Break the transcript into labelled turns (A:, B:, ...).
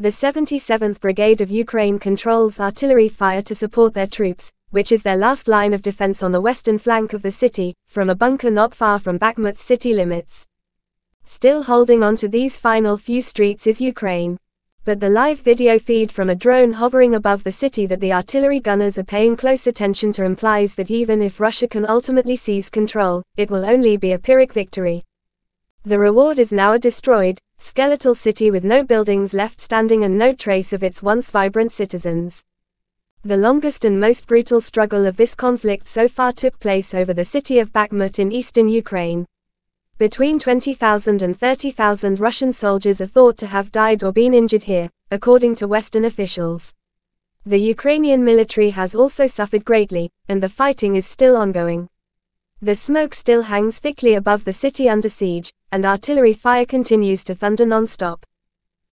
A: The 77th Brigade of Ukraine controls artillery fire to support their troops, which is their last line of defense on the western flank of the city, from a bunker not far from Bakhmut's city limits. Still holding on to these final few streets is Ukraine. But the live video feed from a drone hovering above the city that the artillery gunners are paying close attention to implies that even if Russia can ultimately seize control, it will only be a Pyrrhic victory. The reward is now a destroyed, skeletal city with no buildings left standing and no trace of its once vibrant citizens. The longest and most brutal struggle of this conflict so far took place over the city of Bakhmut in eastern Ukraine. Between 20,000 and 30,000 Russian soldiers are thought to have died or been injured here, according to Western officials. The Ukrainian military has also suffered greatly, and the fighting is still ongoing. The smoke still hangs thickly above the city under siege, and artillery fire continues to thunder non-stop.